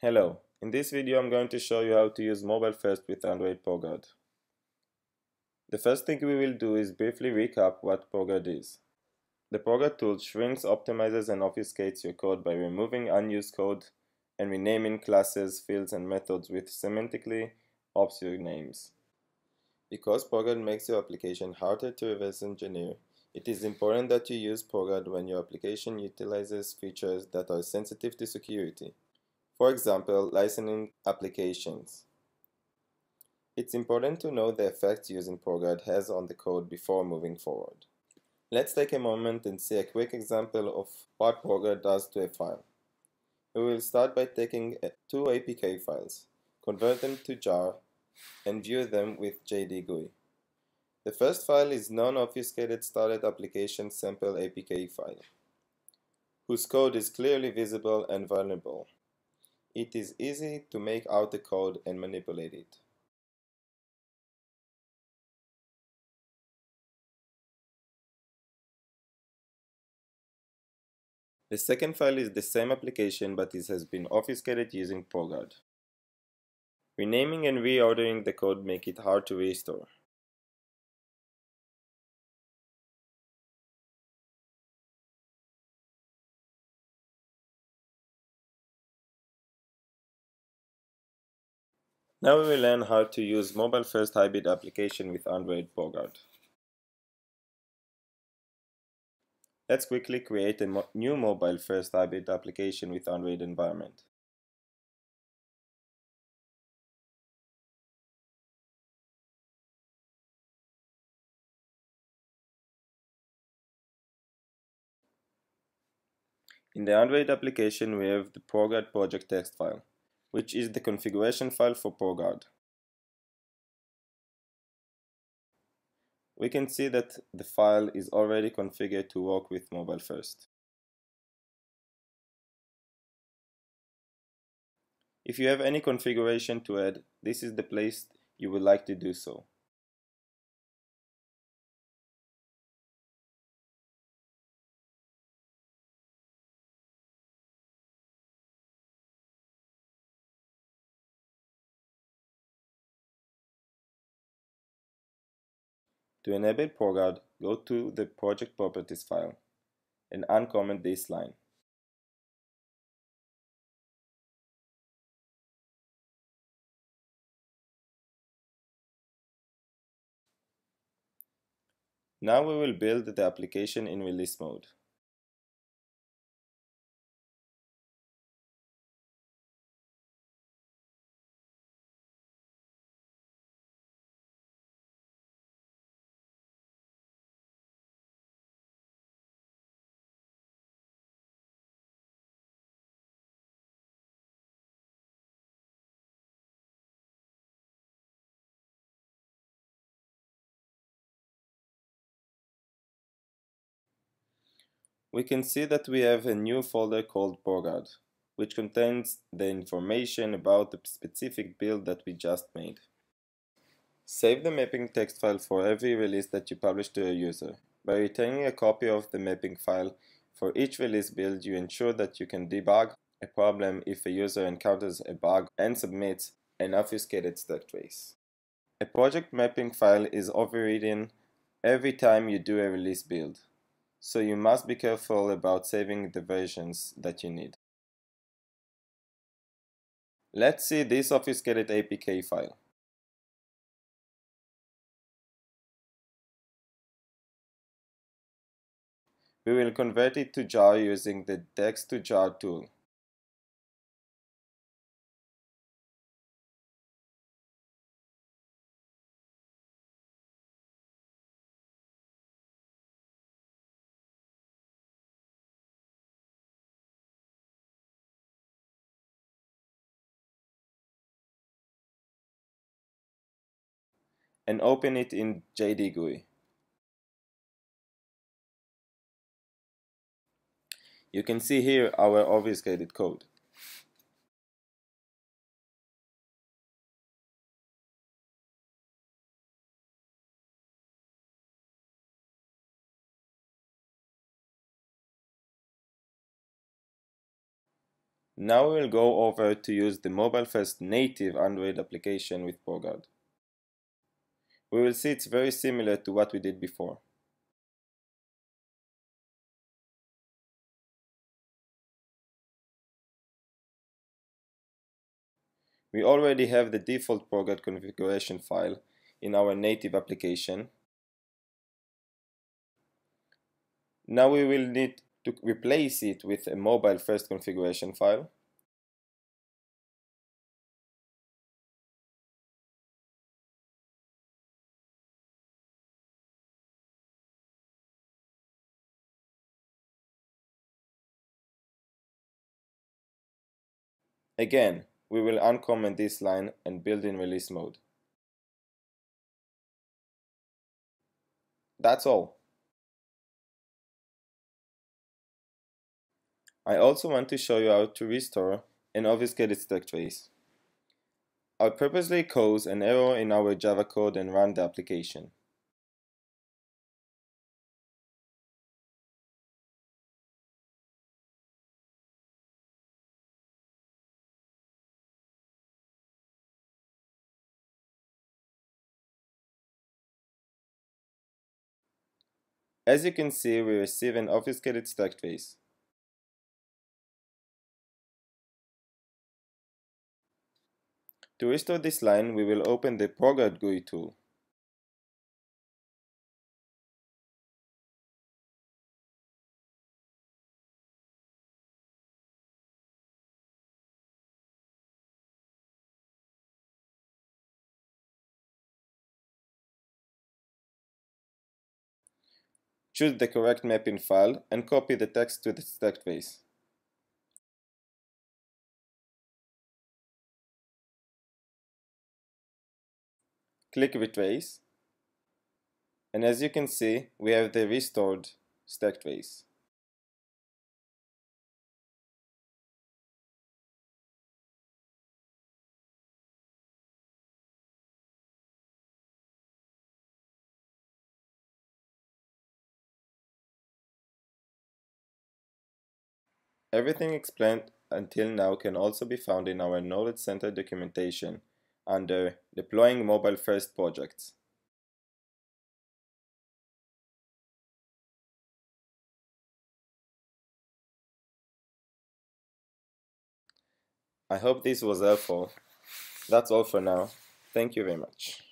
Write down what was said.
Hello, in this video I'm going to show you how to use mobile first with Android ProGuard. The first thing we will do is briefly recap what ProGuard is. The ProGuard tool shrinks, optimizes and obfuscates your code by removing unused code and renaming classes, fields and methods with semantically obscure names. Because ProGuard makes your application harder to reverse engineer, it is important that you use ProGuard when your application utilizes features that are sensitive to security. For example, licensing applications. It's important to know the effect using ProGuard has on the code before moving forward. Let's take a moment and see a quick example of what ProGuard does to a file. We will start by taking uh, two APK files, convert them to jar, and view them with JDGUI. The first file is non-obfuscated started application sample APK file, whose code is clearly visible and vulnerable. It is easy to make out the code and manipulate it. The second file is the same application but it has been obfuscated using ProGuard. Renaming and reordering the code make it hard to restore. Now we will learn how to use mobile first hybrid application with Android ProGuard. Let's quickly create a mo new mobile first hybrid application with Android environment. In the Android application we have the ProGuard project text file which is the configuration file for ProGuard. We can see that the file is already configured to work with mobile first. If you have any configuration to add, this is the place you would like to do so. To enable ProGuard, go to the project properties file and uncomment this line. Now we will build the application in release mode. We can see that we have a new folder called ProGuard, which contains the information about the specific build that we just made. Save the mapping text file for every release that you publish to a user. By retaining a copy of the mapping file for each release build, you ensure that you can debug a problem if a user encounters a bug and submits an obfuscated stack trace. A project mapping file is overridden every time you do a release build so you must be careful about saving the versions that you need. Let's see this obfuscated APK file. We will convert it to jar using the dex to jar tool. And open it in JDGUI. You can see here our obfuscated code. Now we will go over to use the mobile first native Android application with ProGuard. We will see it's very similar to what we did before. We already have the default ProGuard configuration file in our native application. Now we will need to replace it with a mobile first configuration file. Again, we will uncomment this line and build in release mode. That's all. I also want to show you how to restore an obfuscated stack trace. I'll purposely cause an error in our Java code and run the application. As you can see, we receive an obfuscated stack trace. To restore this line, we will open the ProGuard GUI tool. Choose the correct mapping file and copy the text to the stack trace. Click Retrace, and as you can see, we have the restored stack trace. Everything explained until now can also be found in our Knowledge Center documentation under Deploying Mobile First Projects. I hope this was helpful. That's all for now. Thank you very much.